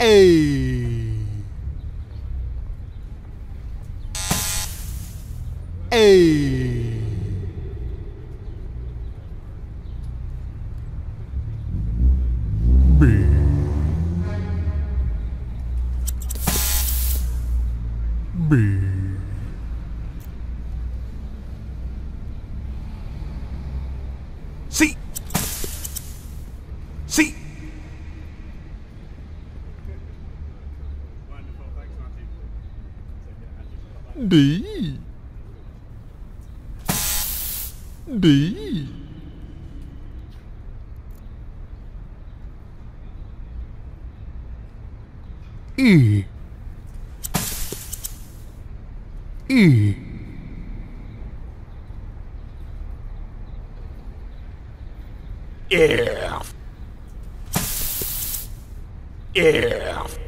B. B. C. D. D. E. E. F. F.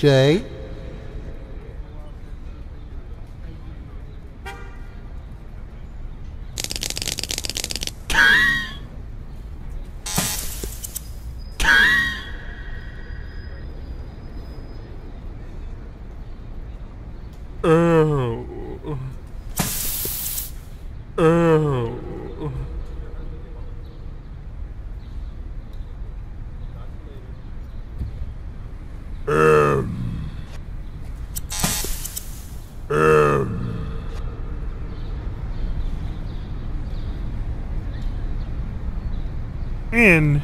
J. Oh. Oh. N.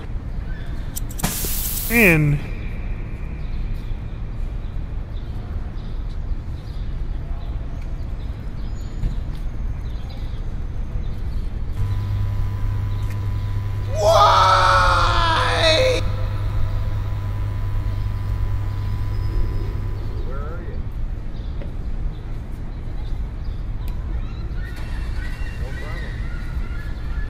N.